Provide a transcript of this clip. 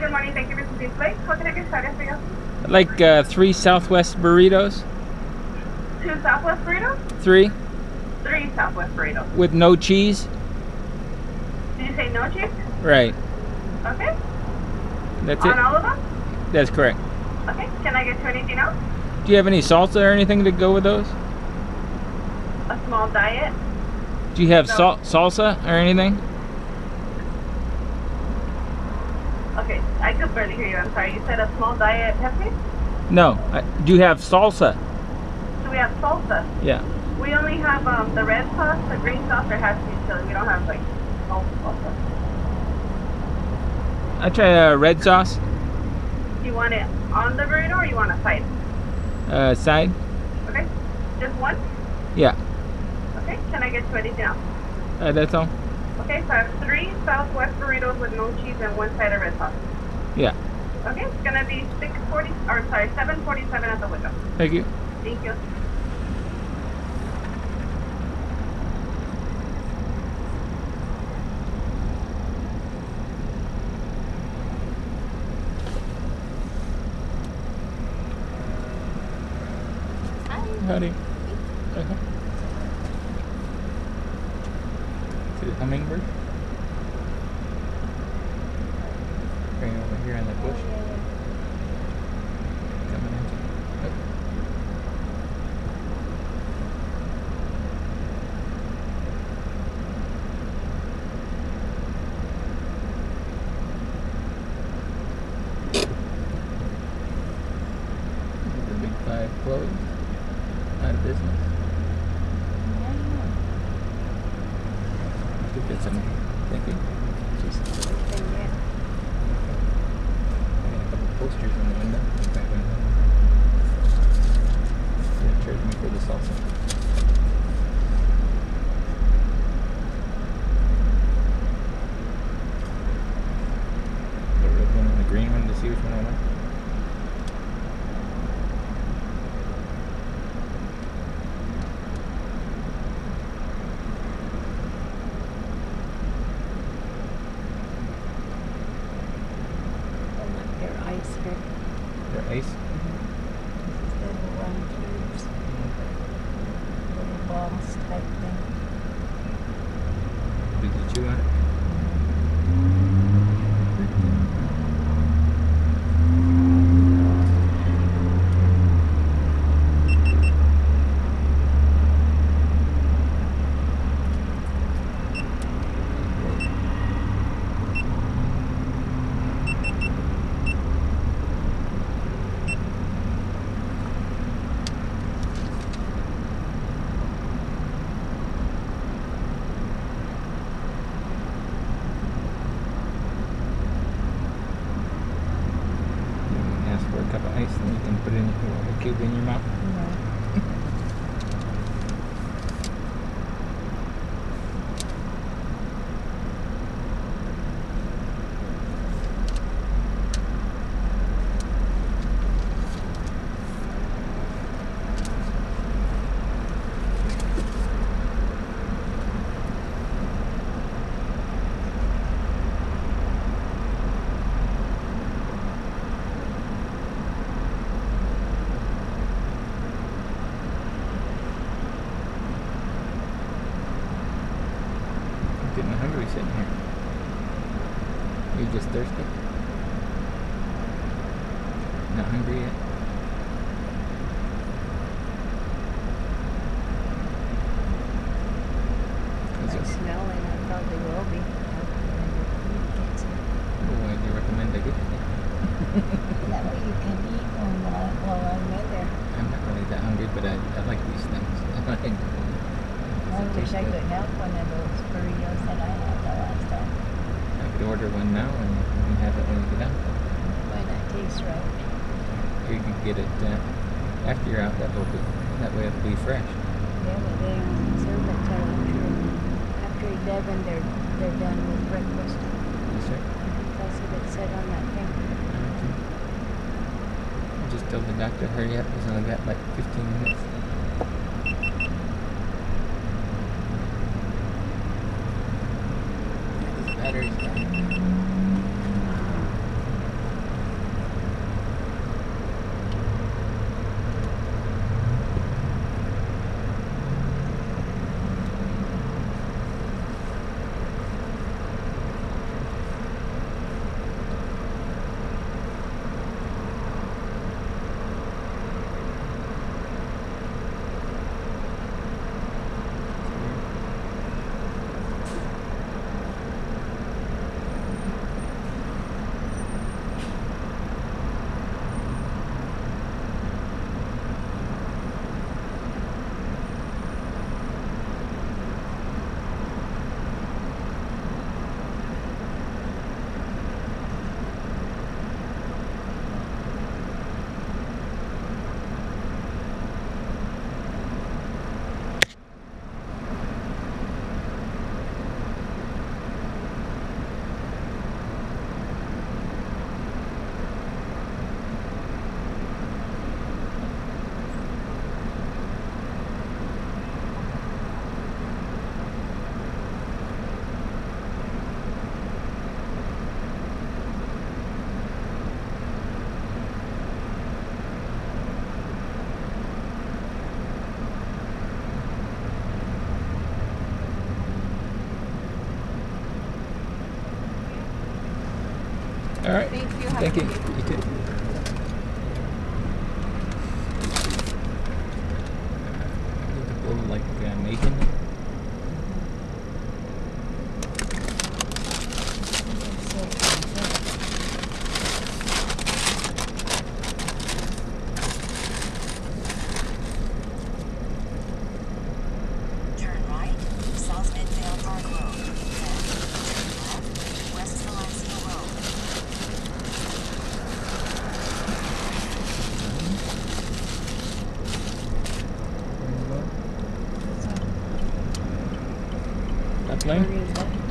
good morning. Thank you for choosing Blake. What can I get started for you? I'd like uh, three Southwest burritos. Two Southwest burritos? Three Three Southwest burritos. with no cheese. Did you say no cheese? Right. Okay. That's On it. all of them? That's correct. Okay. Can I get you anything else? Do you have any salsa or anything to go with those? A small diet? Do you have No. sal- salsa or anything? Okay. I could barely hear you. I'm sorry. You said a small diet Pepsi? No. I, do you have salsa? Do we have salsa? Yeah. We only have um, the red sauce, the green sauce, or has sweet chili. We don't have like salsa. I try uh, red sauce. Do you want it on the burrito or you want a side? Uh, side. Okay. Just one? Yeah. Okay. Can I get you anything else? Uh, that's all. Okay. So I have three Southwest burritos with no cheese and one side of red sauce. Yeah. Okay, it's gonna be six forty, or sorry, seven forty-seven at the window. Thank you. Thank you. Howdy. Uh-huh. See the hummingbird? Right over here the. Coming in. Oh. The big five closed. Out of business. Could get some thinking. Just Got a couple the window. Back me for the salsa. The red one and the green one to see which one I want. Their ice here. when you're sitting here? You just thirsty? Not hungry yet? Is I it, smell and I probably will be. why do you recommend I get it? That way you can eat one while, while I'm in there. I'm not really that hungry, but I, I like these things. I wish I could have one of those burritos that I had the last time. I could order one now and you can have it when you get out. Might not taste right. Or you could get it uh, after you're out. That will be that way it'll be fresh. Yeah, but they don't serve it till after, after eleven, they're, they're done with breakfast. Yes, sir. That's what it said on that thing. I just told the doctor hurry up. He's only got like 15 minutes. All right. Thank you. Thank you. You too. Like uh, Megan. Burrito.